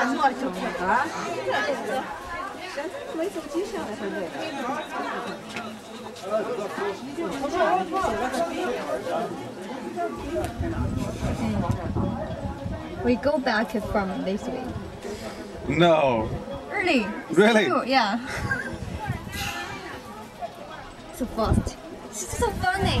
乱挪就啊。没手机上来才对。 We go back from this way. No. Really? Really? So, yeah. so fast. It's so funny.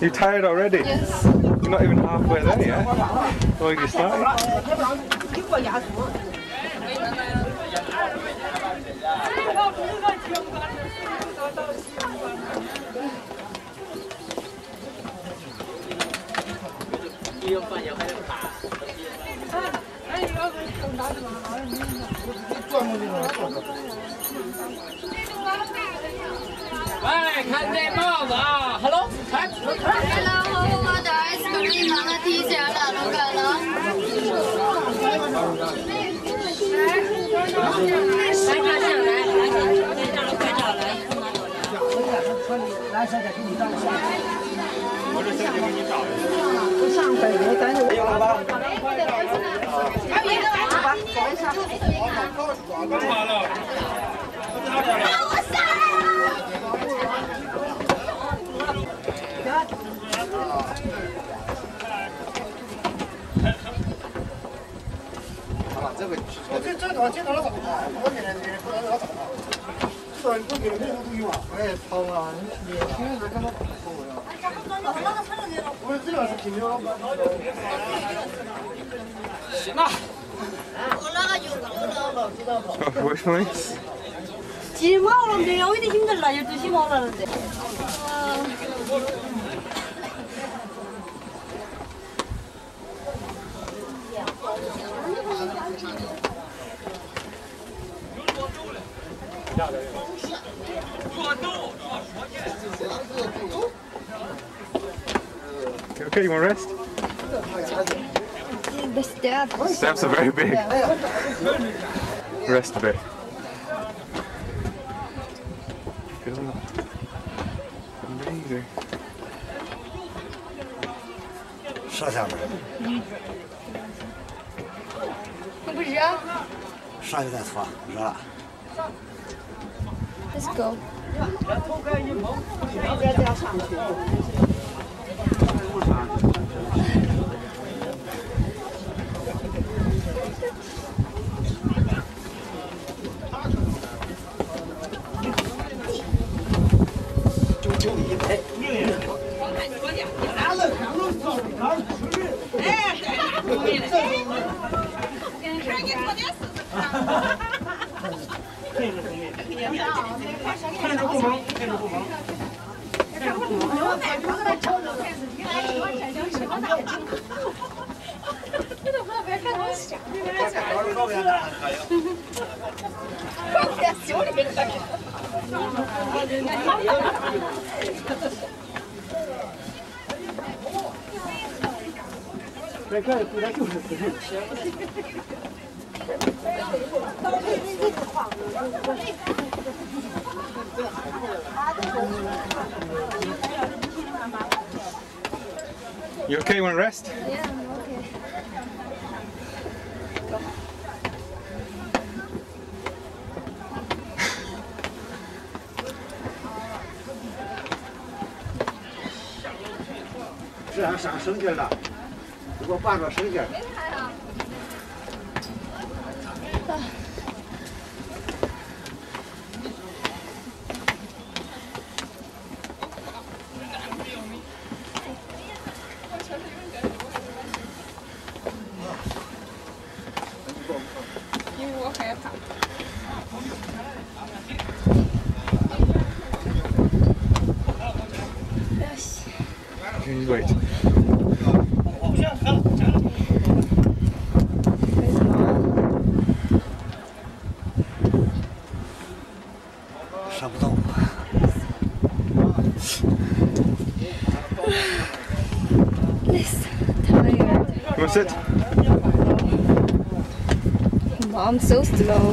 You tired already? Yes. You're not even halfway there yet. Well, you started. 哎，看这帽子啊，Hello，来，Hello，我的儿子给了 T 恤了，老哥了。来，拍照来，来，拍照来，来，小姐给你照一。我这小姐给你照一下。上北，咱就没吧？你跟我来下行了 Which one? 지 마오는데 여기도 힘들라 12시 마오라는데 You okay, you want to rest? The steps. Steps are very big. Rest a bit. Feel amazing. 不忙，建筑不忙。别看人家就是不行。You okay? You want to rest? Yeah, I'm okay. 是上上升劲了，如果把着升劲。 Sit? Mom, so slow.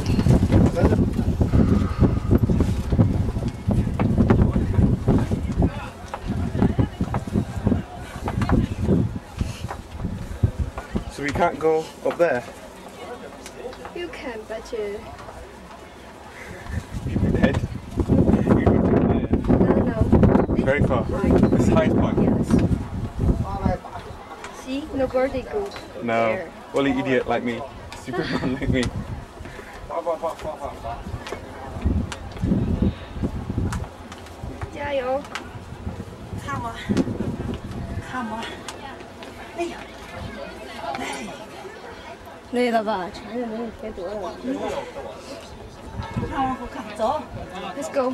So we can't go up there. You can, but uh, You'd be dead. You'd go too high. no, no. Very far. It's the highest point. Yes. See, nobody goes No. there. Only idiot like me. Superman like me. 加油！看我，看我，哎呀，累了吧？馋人没有贴多了。看往后看，走。 Let's go。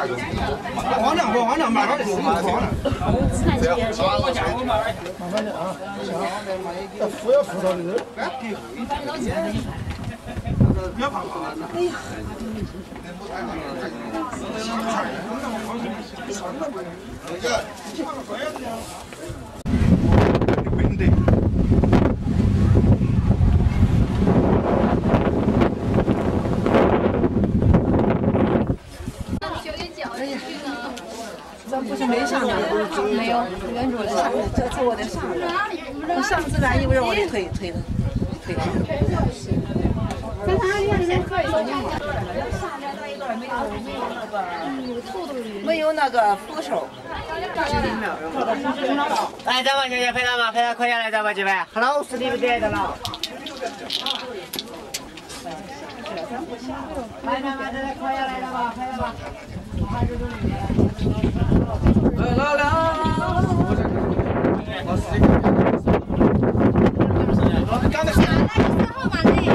往亮，往这，慢慢的，往这，不要，我加，我慢慢，的。啊，这，哎呀，你不太好，没有，原主的，这次我得上。我上次来一会儿我得推推的，推的。在他院里面可以没有那个扶手。来，咱们姐姐陪他们，陪他快下来，咱们几位。Hello，是你们点的了。来，咱们这来快下来了吧，好，刚才？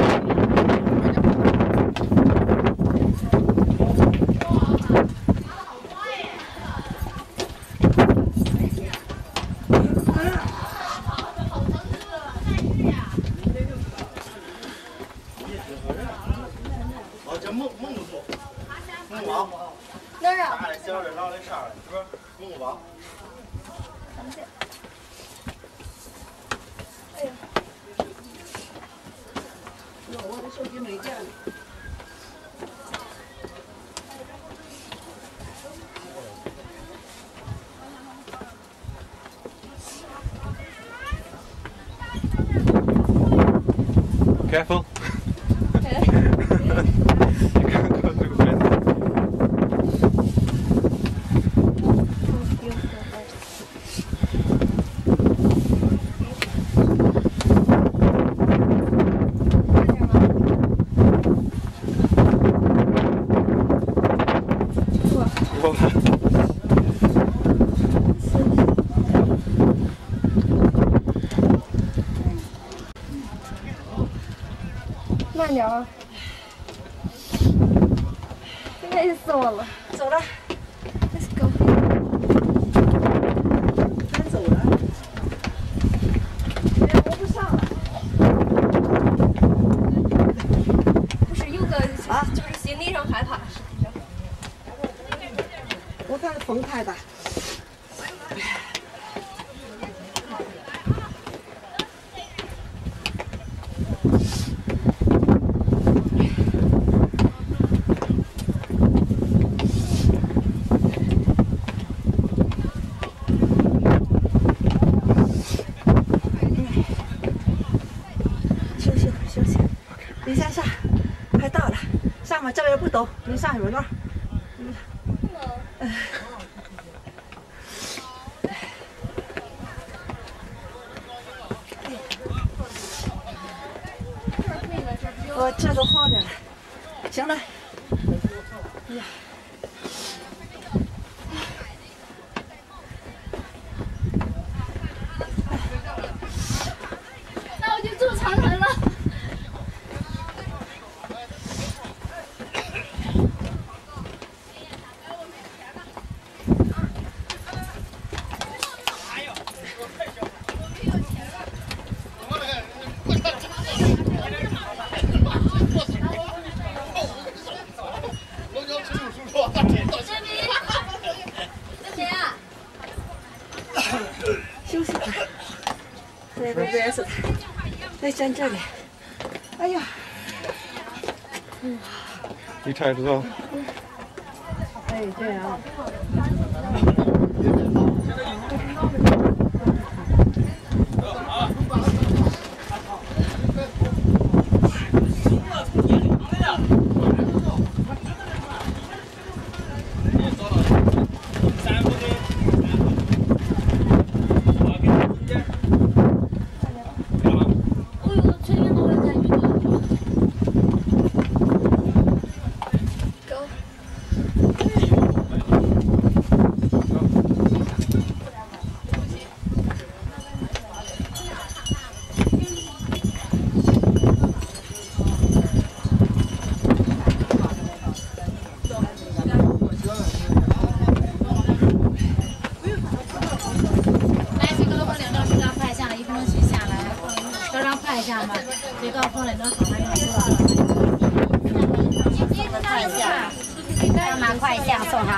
，Careful. 慢点啊。累死我了。走了。走了。上了。不是有个就是心理上害怕。我看风太大走你下去吧那哎哎我这都放点了行了。哎呀。站这里，哎呀，你太热了。哎，这样。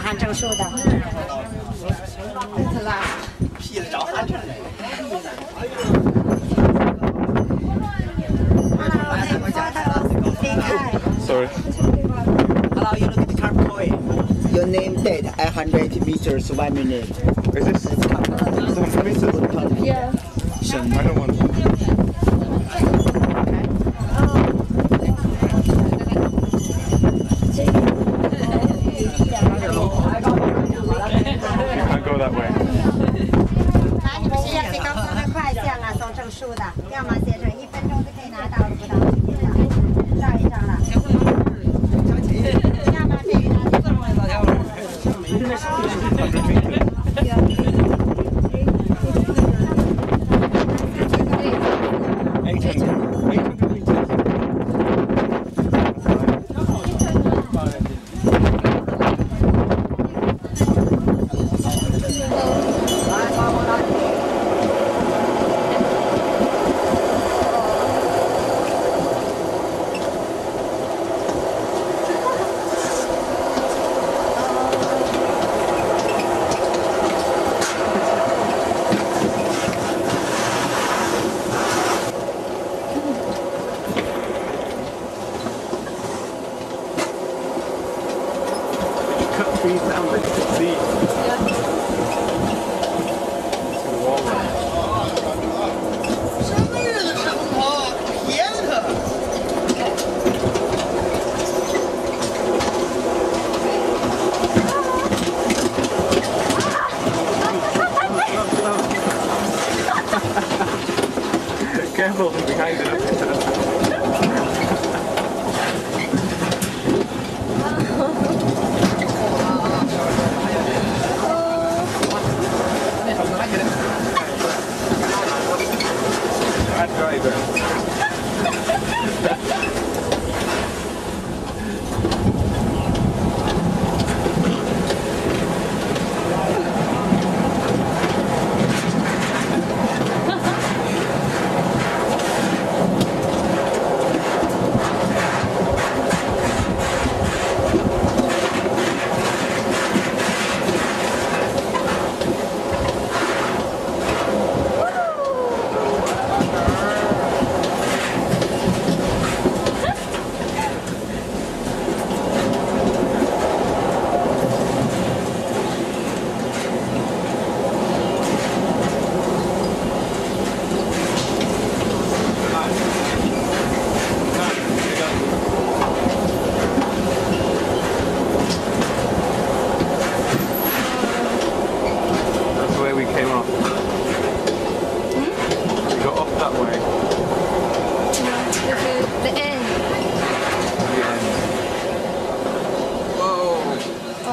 韩正收的。屁了，找韩正来了。Sorry. Hello, you look at the car boy. Your name date 100 meters, 1 minute. Is this? Yeah. I don't want to.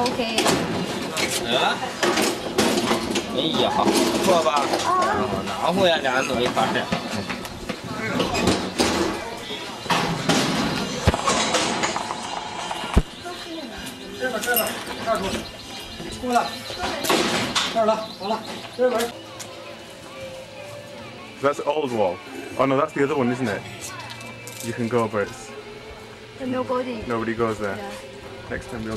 OK。啊？哎呀，不错吧？哦、拿回来，俩人走一块儿。这边，这边，二叔，过来，这儿来，好了，这边。That's the old wall. Oh no, that's the other one, isn't it? You can go, but it's... Nobody goes there. Yeah. Next time we'll...